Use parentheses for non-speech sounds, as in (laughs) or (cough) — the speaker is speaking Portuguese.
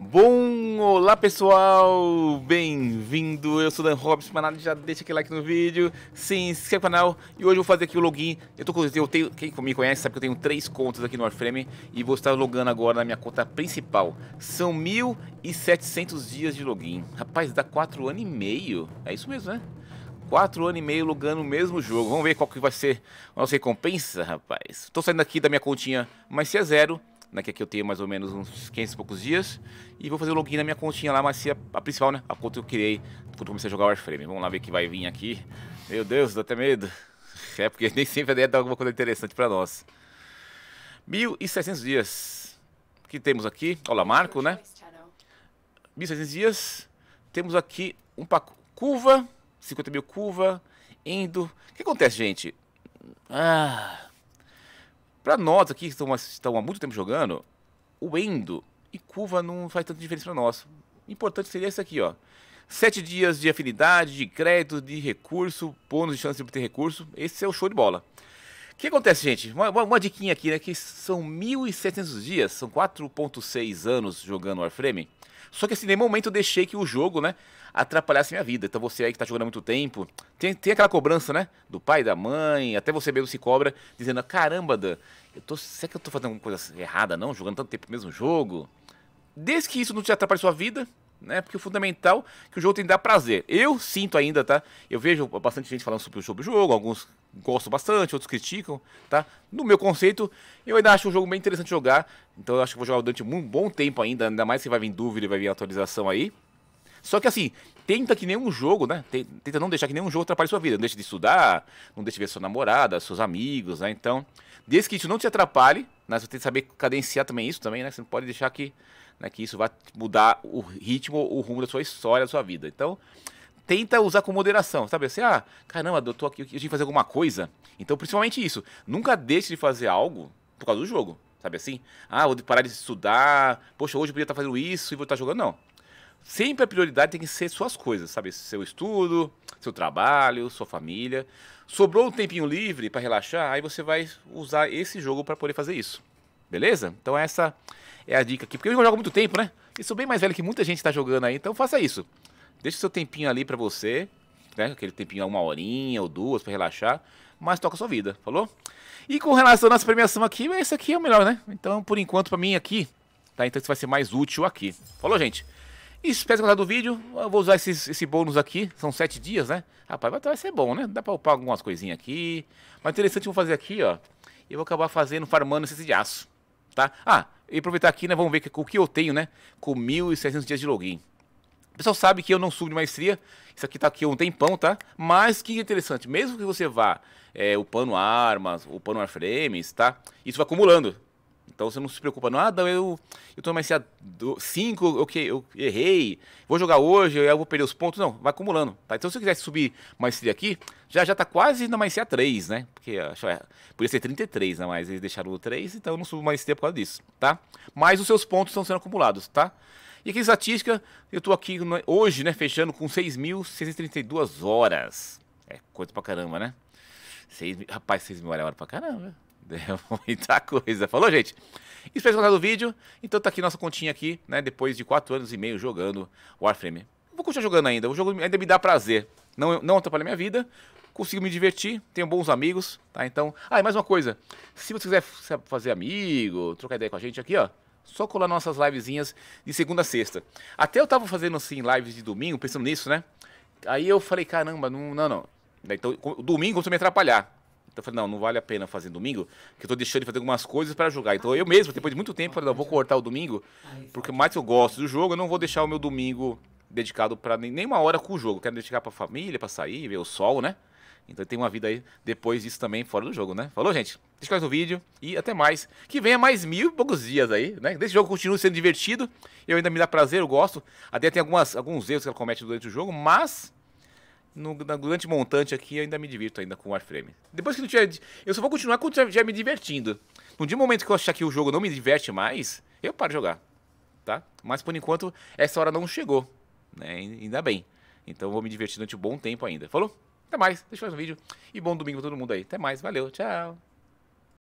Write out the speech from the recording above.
Bom, olá pessoal, bem-vindo, eu sou Dan Robson, mas nada, já deixa aquele like no vídeo, se inscreve no canal. E hoje eu vou fazer aqui o login, eu tô eu tenho, quem me conhece sabe que eu tenho três contas aqui no Warframe e vou estar logando agora na minha conta principal, são 1.700 dias de login, rapaz, dá 4 anos e meio, é isso mesmo né? 4 anos e meio logando o mesmo jogo, vamos ver qual que vai ser a nossa recompensa, rapaz, tô saindo aqui da minha continha, mas se é zero né, que aqui eu tenho mais ou menos uns 500 e poucos dias. E vou fazer o login na minha continha lá, mas se a, a, principal, né? A conta que eu criei quando comecei a jogar Warframe. Vamos lá ver o que vai vir aqui. Meu Deus, dá até medo. (laughs) É, porque (laughs) nem sempre a ideia dá alguma coisa interessante pra nós. 1.600 dias. O que temos aqui? Olha, Marco, né? 1.600 dias. Temos aqui um pacote. Curva, 50 mil curva, Endo. O que acontece, gente? Ah, para nós aqui que estamos, há muito tempo jogando, o Endo e Curva não faz tanta diferença para nós. O importante seria esse aqui, ó. Sete dias de afinidade, de crédito, de recurso, bônus de chance de obter recurso. Esse é o show de bola. Que acontece, gente? Uma, uma, uma diquinha aqui, né? Que são 1.700 dias, são 4.6 anos jogando Warframe. Só que assim, nem momento eu deixei que o jogo, né, atrapalhasse minha vida. Então você aí que tá jogando há muito tempo, tem, tem aquela cobrança, né, do pai, da mãe, até você mesmo se cobra, dizendo, caramba, Dan, eu tô, será que eu tô fazendo alguma coisa errada não, jogando tanto tempo o mesmo jogo? Desde que isso não te atrapalhe sua vida, né? Porque o fundamental é que o jogo tem que dar prazer. Eu sinto ainda, tá? Eu vejo bastante gente falando sobre, o jogo, alguns gostam bastante, outros criticam, tá? No meu conceito, eu ainda acho o jogo bem interessante jogar, então eu acho que vou jogar durante um bom tempo ainda, ainda mais se vai vir dúvida e vai vir atualização aí. Só que assim, tenta que nenhum jogo, né? Tenta não deixar que nenhum jogo atrapalhe sua vida. Não deixe de estudar, não deixe de ver sua namorada, seus amigos, né? Então, desde que isso não te atrapalhe, né? Você tem que saber cadenciar também isso também, né? Você não pode deixar que, né, que isso vá mudar o ritmo, o rumo da sua história, da sua vida. Então, tenta usar com moderação, sabe? Assim, ah, caramba, eu tô aqui, eu tinha que fazer alguma coisa. Então, principalmente isso, nunca deixe de fazer algo por causa do jogo, sabe assim? Ah, vou parar de estudar, poxa, hoje eu podia estar fazendo isso e vou estar jogando. Não. Sempre a prioridade tem que ser suas coisas, sabe? Seu estudo, seu trabalho, sua família. Sobrou um tempinho livre para relaxar, aí você vai usar esse jogo para poder fazer isso. Beleza? Então essa é a dica aqui. Porque eu jogo muito tempo, né? Eu sou bem mais velho que muita gente está jogando aí, então faça isso. Deixa seu tempinho ali para você, né? Aquele tempinho, uma horinha ou duas para relaxar, mas toca a sua vida, falou? E com relação à nossa premiação aqui, esse aqui é o melhor, né? Então, por enquanto, para mim aqui, tá? Então, isso vai ser mais útil aqui. Falou, gente? E espero ter gostado do vídeo. Eu vou usar esses, esse bônus aqui. São sete dias, né? Rapaz, vai, ser bom, né? Dá pra upar algumas coisinhas aqui. Mas interessante eu vou fazer aqui, ó. Eu vou acabar fazendo, farmando esse de aço. Tá? Ah, e aproveitar aqui, né? Vamos ver o que eu tenho, né? Com 1.600 dias de login. O pessoal sabe que eu não subo de maestria. Isso aqui tá aqui um tempão, tá? Mas que interessante. Mesmo que você vá é, upando armas, upando warframes, tá? Isso vai acumulando. Então você não se preocupa, nada, ah, eu, eu tô mais 5, ok, eu errei, vou jogar hoje, eu vou perder os pontos. Não, vai acumulando. Tá? Então se você quiser subir maestria aqui, já já tá quase na maestria 3, né? Porque acho, é, podia ser 33, né? Mas eles deixaram o 3, então eu não subo maestria por causa disso, tá? Mas os seus pontos estão sendo acumulados, tá? E aqui estatística, eu tô aqui hoje, né, fechando com 6.632 horas. É coisa pra caramba, né? 6, rapaz, 6 mil horas pra caramba. É (laughs) muita coisa. Falou, gente? Espero que gostar do vídeo. Então tá aqui nossa continha aqui, né? Depois de 4 anos e meio jogando Warframe. Vou continuar jogando ainda. O jogo ainda me dá prazer. Não, não atrapalha minha vida. Consigo me divertir. Tenho bons amigos, tá? Então... Ah, e mais uma coisa. Se você quiser fazer amigo, trocar ideia com a gente aqui, ó. Só colar nossas livezinhas de segunda a sexta. Até eu tava fazendo assim lives de domingo, pensando nisso, né? Aí eu falei, caramba, não, não, não. Então, domingo começou a me atrapalhar. Então eu falei, não, não vale a pena fazer domingo, que eu tô deixando de fazer algumas coisas para jogar. Então eu mesmo, depois de muito tempo, falei, não, vou cortar o domingo, porque mais que eu gosto do jogo, eu não vou deixar o meu domingo dedicado para nem uma hora com o jogo. Quero dedicar pra família, para sair, ver o sol, né? Então tem uma vida aí depois disso também fora do jogo, né? Falou, gente? Deixa mais no vídeo e até mais. Que venha mais mil e poucos dias aí, né? Desse jogo continua sendo divertido. Eu ainda me dá prazer, eu gosto. Até tem algumas, alguns erros que ela comete durante o jogo, mas no, durante o montante aqui eu ainda me divirto ainda com o Warframe. Depois que não tiver. Eu só vou continuar quando tiver me divertindo. No dia momento que eu achar que o jogo não me diverte mais, eu paro de jogar. Tá? Mas por enquanto, essa hora não chegou. Né? Ainda bem. Então eu vou me divertir durante um bom tempo ainda. Falou? Até mais. Deixa fazer um vídeo. E bom domingo pra todo mundo aí. Até mais. Valeu. Tchau.